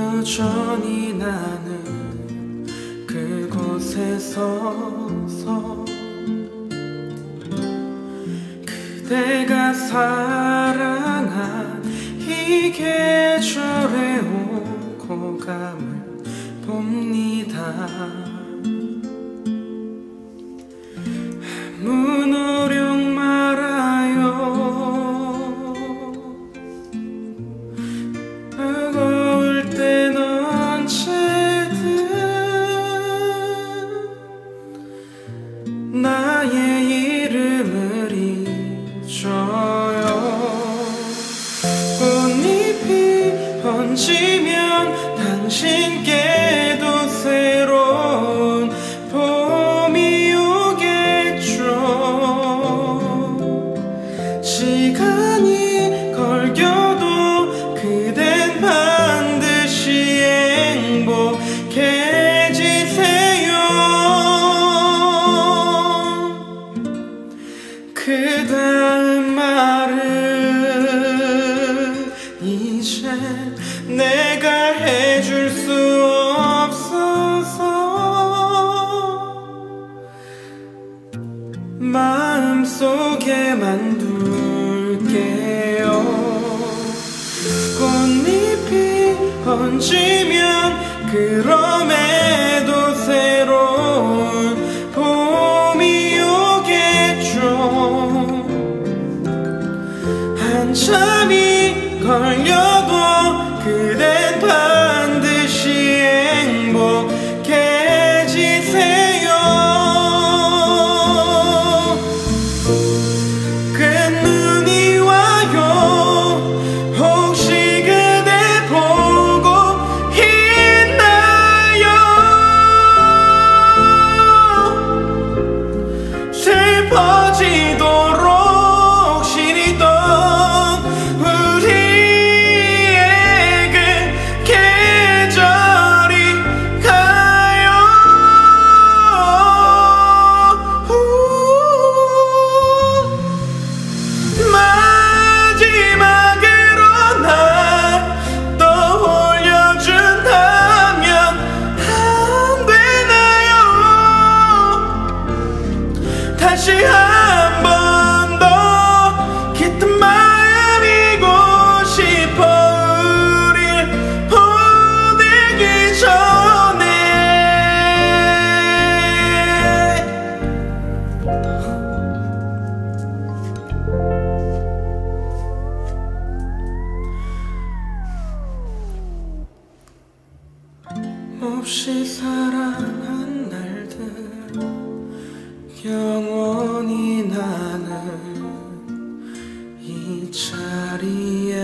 여전히 나는 그곳에 서서 그대가 사랑한 이 계절의 오고 감을 봅니다 나의 이름을 잊어요. 꽃잎이 번지면 당신께도 내가 해줄 수 없어서 마음속에만 둘게요. 꽃잎이 번지면 그럼에도 새 이 걸려도 그댄 반드시 행복 다시 한 번 더 깃든 마음이고 싶어 우릴 보내기 전에. 없이 사랑한 영원히 나는 이 자리에